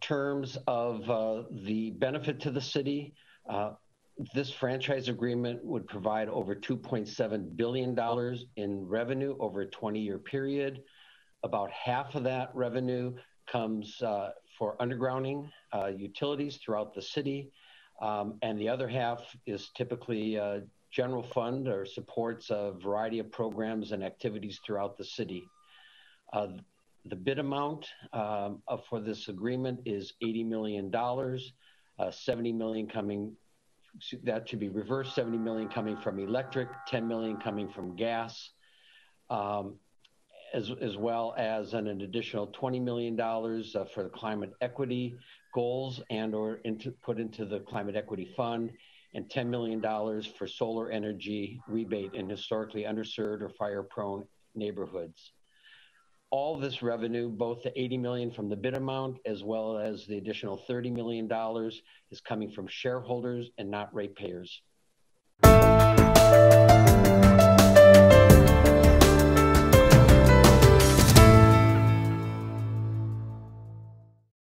terms of uh, the benefit to the city, uh, this franchise agreement would provide over $2.7 billion in revenue over a 20 year period. About half of that revenue comes uh, for undergrounding uh, utilities throughout the city. Um, and the other half is typically uh, general fund or supports a variety of programs and activities throughout the city. The bid amount um, for this agreement is $80 million, uh, 70 million coming, that should be reversed, 70 million coming from electric, 10 million coming from gas, um, as, as well as an, an additional $20 million uh, for the climate equity goals and or into, put into the climate equity fund and $10 million for solar energy rebate in historically underserved or fire prone neighborhoods all this revenue, both the 80 million from the bid amount as well as the additional 30 million dollars is coming from shareholders and not ratepayers.